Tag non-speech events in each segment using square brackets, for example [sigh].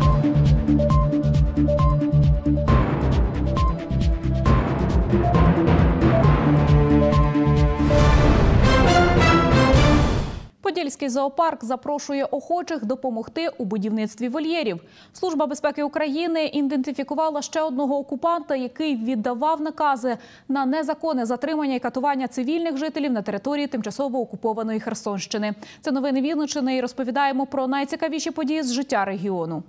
Thank you. Подільський зоопарк запрошує охочих допомогти у будівництві вольєрів. Служба безпеки України ідентифікувала ще одного окупанта, який віддавав накази на незаконне затримання і катування цивільних жителів на території тимчасово окупованої Херсонщини. Це новини Вінниччини і розповідаємо про найцікавіші події з життя регіону.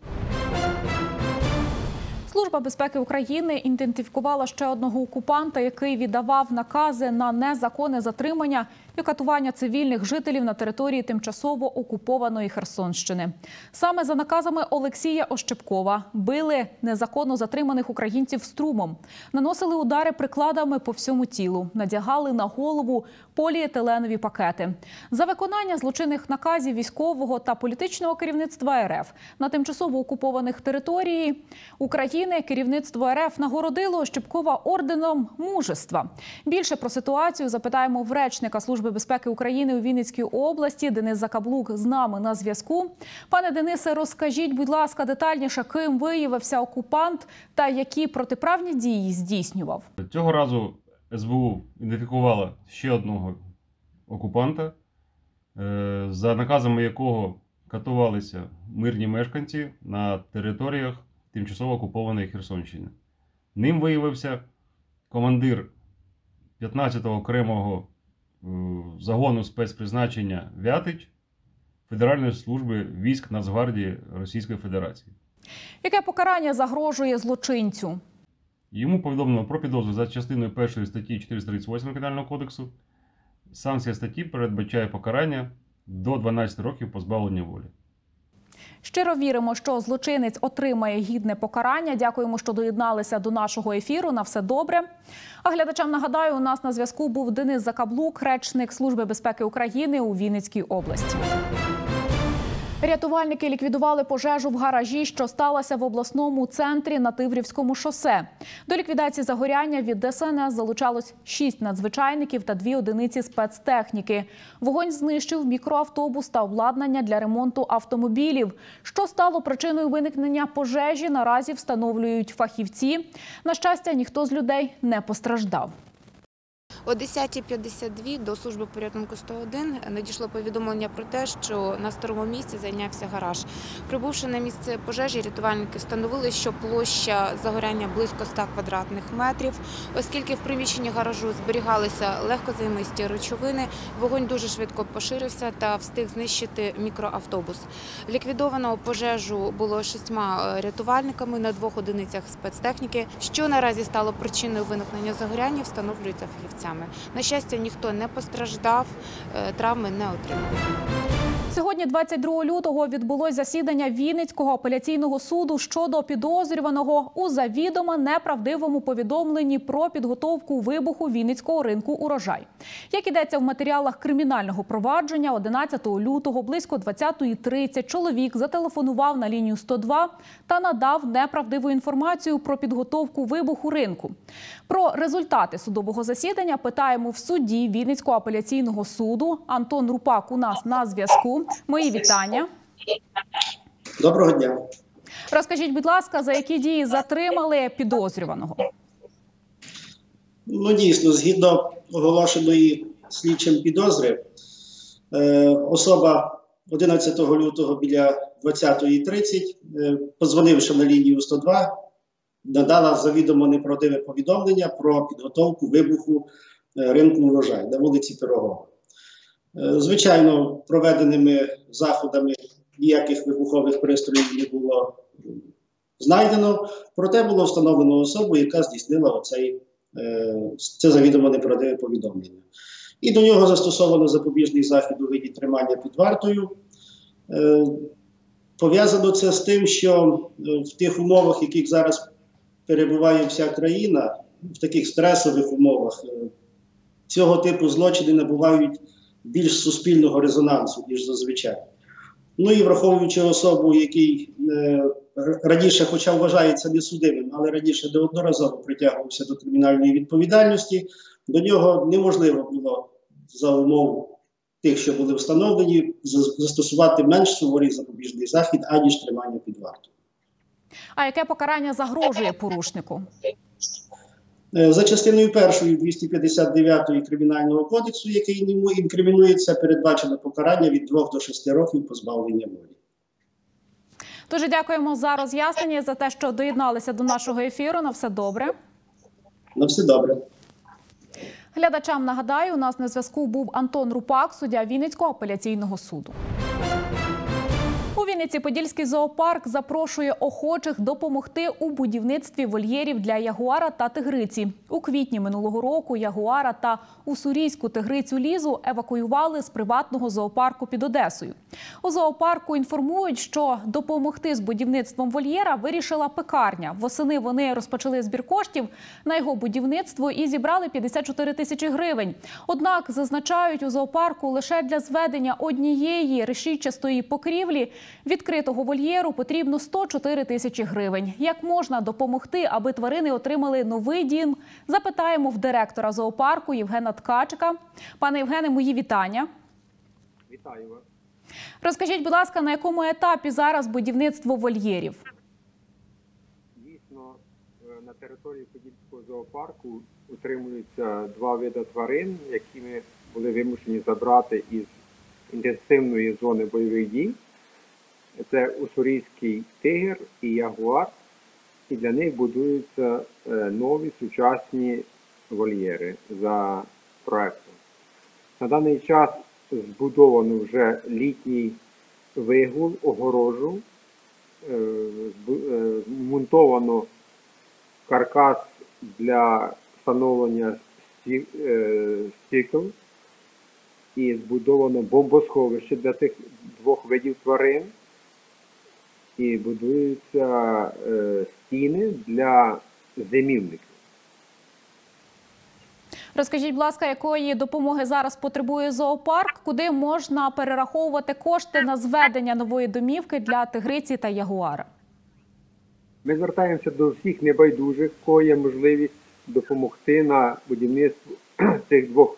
Служба безпеки України ідентифікувала ще одного окупанта, який віддавав накази на незаконне затримання і катування цивільних жителів на території тимчасово окупованої Херсонщини. Саме за наказами Олексія Ощепкова били незаконно затриманих українців струмом, наносили удари прикладами по всьому тілу, надягали на голову поліетиленові пакети. За виконання злочинних наказів військового та політичного керівництва РФ на тимчасово окупованих території України керівництво РФ нагородило Ощепкова орденом мужества. Більше про ситуацію запитаємо в речника Служби безпеки України у Вінницькій області. Денис Закаблук з нами на зв'язку. Пане Денисе, розкажіть, будь ласка, детальніше, ким виявився окупант та які протиправні дії здійснював. Цього разу СБУ ідентифікувала ще одного окупанта, е, за наказами якого катувалися мирні мешканці на територіях тимчасово окупованої Херсонщини. Ним виявився командир 15-го окремого загону спецпризначення Вятич Федеральної служби військ Нацгвардії Російської Федерації. Яке покарання загрожує злочинцю? Йому повідомлено про підозру за частиною першої статті 438 Кримінального кодексу. Санкція статті передбачає покарання до 12 років позбавлення волі. Щиро віримо, що злочинець отримає гідне покарання. Дякуємо, що доєдналися до нашого ефіру. На все добре. А глядачам нагадаю, у нас на зв'язку був Денис Закаблук, речник Служби безпеки України у Вінницькій області. Рятувальники ліквідували пожежу в гаражі, що сталося в обласному центрі на Тиврівському шосе. До ліквідації загоряння від ДСНС залучалось шість надзвичайників та дві одиниці спецтехніки. Вогонь знищив мікроавтобус та обладнання для ремонту автомобілів. Що стало причиною виникнення пожежі, наразі встановлюють фахівці. На щастя, ніхто з людей не постраждав. О 10.52 до служби порятунку 101 надійшло повідомлення про те, що на старому місці зайнявся гараж. Прибувши на місце пожежі, рятувальники встановили, що площа загоряння близько 100 квадратних метрів. Оскільки в приміщенні гаражу зберігалися легкозаймисті речовини, вогонь дуже швидко поширився та встиг знищити мікроавтобус. Ліквідовано пожежу було шістьма рятувальниками на двох одиницях спецтехніки. Що наразі стало причиною виникнення загоряння, встановлюється фахівцями. На щастя, ніхто не постраждав, е, травми не отримав. Сьогодні, 22 лютого, відбулось засідання Вінницького апеляційного суду щодо підозрюваного у завідомо неправдивому повідомленні про підготовку вибуху Вінницького ринку урожай. Як ідеться в матеріалах кримінального провадження, 11 лютого близько 20.30 чоловік зателефонував на лінію 102 та надав неправдиву інформацію про підготовку вибуху ринку. Про результати судового засідання питаємо в суді Вінницького апеляційного суду. Антон Рупак у нас на зв'язку. Мої вітання. Доброго дня. Розкажіть, будь ласка, за які дії затримали підозрюваного? Ну, дійсно, згідно оголошеної слідчим підозри, е, особа 11 лютого біля 20.30, е, позвонивши на лінію 102, надала завідомо неправдиве повідомлення про підготовку вибуху е, ринку урожай на вулиці Пирогова. Е, Звичайно, проведеними заходами ніяких вибухових пристроїв не було знайдено, проте було встановлено особу, яка здійснила оцей, е, це завідомо неправдиве повідомлення. І до нього застосовано запобіжний захід у виді тримання під вартою. Е, Пов'язано це з тим, що в тих умовах, в яких зараз перебуває вся країна, в таких стресових умовах, цього типу злочини набувають більш суспільного резонансу, ніж зазвичай. Ну і враховуючи особу, який е, раніше, хоча вважається несудимим, але раніше неодноразово притягувався до кримінальної відповідальності, до нього неможливо було за умов тих, що були встановлені, застосувати менш суворий запобіжний захід, аніж тримання під вартою. А яке покарання загрожує порушнику? Е, За частиною першої 259 Кримінального кодексу, який йому інкримінується, передбачено покарання від 2 до 6 років позбавлення волі. Дуже дякуємо за роз'яснення за те, що доєдналися до нашого ефіру. На все добре. На все добре. Глядачам нагадаю, у нас на зв'язку був Антон Рупак, суддя Вінницького апеляційного суду. У Вінниці Подільський зоопарк запрошує охочих допомогти у будівництві вольєрів для ягуара та тигриці. У квітні минулого року ягуара та уссурійську тигрицю лізу евакуювали з приватного зоопарку під Одесою. У зоопарку інформують, що допомогти з будівництвом вольєра вирішила пекарня. Восени вони розпочали збір коштів на його будівництво і зібрали 54 тисячі гривень. Однак зазначають у зоопарку лише для зведення однієї решітчастої покрівлі відкритого вольєру потрібно 104 тисячі гривень. Як можна допомогти, аби тварини отримали новий дім? Запитаємо в директора зоопарку Євгена Ткачика. Пане Євгене, мої вітання. Вітаю вас. Розкажіть, будь ласка, на якому етапі зараз будівництво вольєрів? Дійсно, е, на території Подільського зоопарку утримуються два види тварин, які ми були вимушені забрати із інтенсивної зони бойових дій. Це уссурійський тигр і ягуар, і для них будуються е, нові сучасні вольєри за проектом. На даний час збудовано вже літній вигул, огорожу, е, е, монтовано каркас для встановлення е, стікл і збудовано бомбосховище для тих двох видів тварин. І будуються стіни для зимівників. Розкажіть, будь ласка, якої допомоги зараз потребує зоопарк? Куди можна перераховувати кошти на зведення нової домівки для тигриці та ягуара? Ми звертаємося до всіх небайдужих, кого є можливість допомогти на будівництві цих [clears throat] двох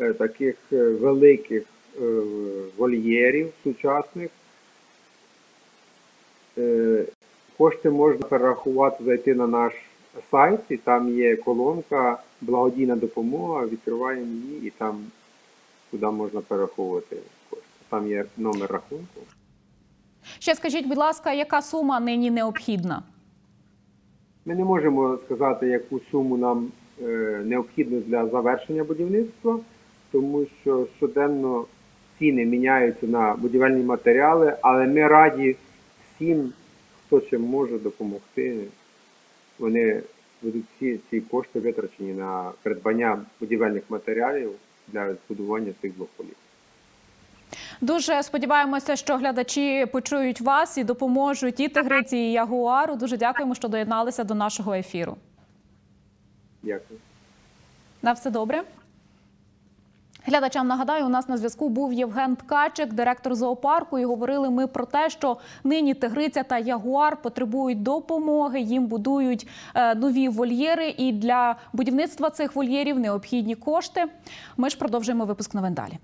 е, таких е, великих е, вольєрів сучасних. Кошти можна перерахувати, зайти на наш сайт, і там є колонка Благодійна допомога. Відкриваємо її і там туди можна перераховувати кошти. Там є номер рахунку. Ще скажіть, будь ласка, яка сума нині необхідна? Ми не можемо сказати, яку суму нам е, необхідно для завершення будівництва, тому що щоденно ціни міняються на будівельні матеріали, але ми раді всім, хто чим може допомогти. Вони будуть всі ці кошти витрачені на придбання будівельних матеріалів для збудування цих двох полів. Дуже сподіваємося, що глядачі почують вас і допоможуть і тигриці, і ягуару. Дуже дякуємо, що доєдналися до нашого ефіру. Дякую. На все добре. Глядачам нагадаю, у нас на зв'язку був Євген Ткачик, директор зоопарку. І говорили ми про те, що нині тигриця та ягуар потребують допомоги. Їм будують е, нові вольєри, і для будівництва цих вольєрів необхідні кошти. Ми ж продовжуємо випуск новин далі.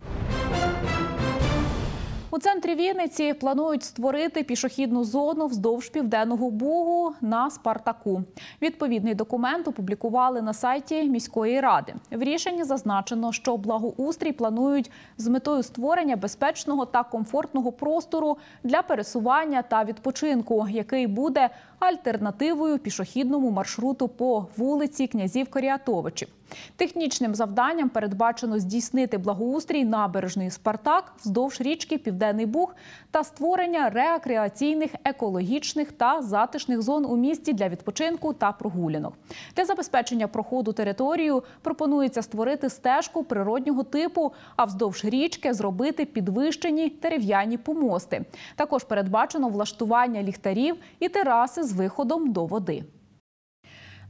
У центрі Вінниці планують створити пішохідну зону вздовж південного бугу на Спартаку. Відповідний документ опублікували на сайті міської ради. В рішенні зазначено, що благоустрій планують з метою створення безпечного та комфортного простору для пересування та відпочинку, який буде альтернативою пішохідному маршруту по вулиці князів Коріатовичів. Технічним завданням передбачено здійснити благоустрій набережної Спартак вздовж річки Південний Буг та створення рекреаційних, екологічних та затишних зон у місті для відпочинку та прогулянок. Для забезпечення проходу територію пропонується створити стежку природнього типу, а вздовж річки зробити підвищені дерев'яні помости. Також передбачено влаштування ліхтарів і тераси з виходом до води.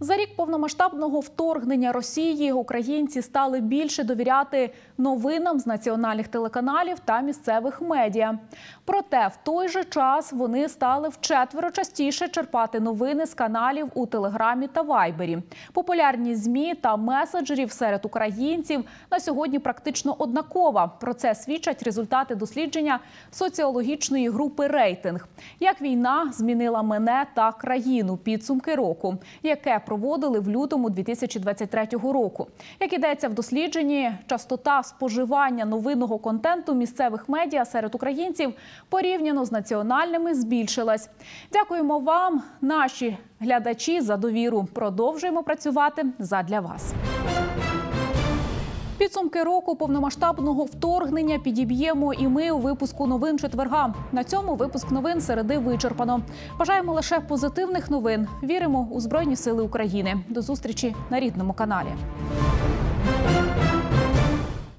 За рік повномасштабного вторгнення Росії українці стали більше довіряти новинам з національних телеканалів та місцевих медіа. Проте в той же час вони стали вчетверо частіше черпати новини з каналів у Телеграмі та Вайбері. Популярність змі та меседжерів серед українців на сьогодні практично однакова. Про це свідчать результати дослідження соціологічної групи рейтинг. Як війна змінила мене та країну підсумки року, яке проводили в лютому 2023 року. Як ідеться в дослідженні, частота споживання новинного контенту місцевих медіа серед українців порівняно з національними збільшилась. Дякуємо вам, наші глядачі, за довіру. Продовжуємо працювати задля вас. Підсумки року повномасштабного вторгнення підіб'ємо і ми у випуску новин четверга. На цьому випуск новин середи вичерпано. Бажаємо лише позитивних новин. Віримо у Збройні Сили України. До зустрічі на рідному каналі.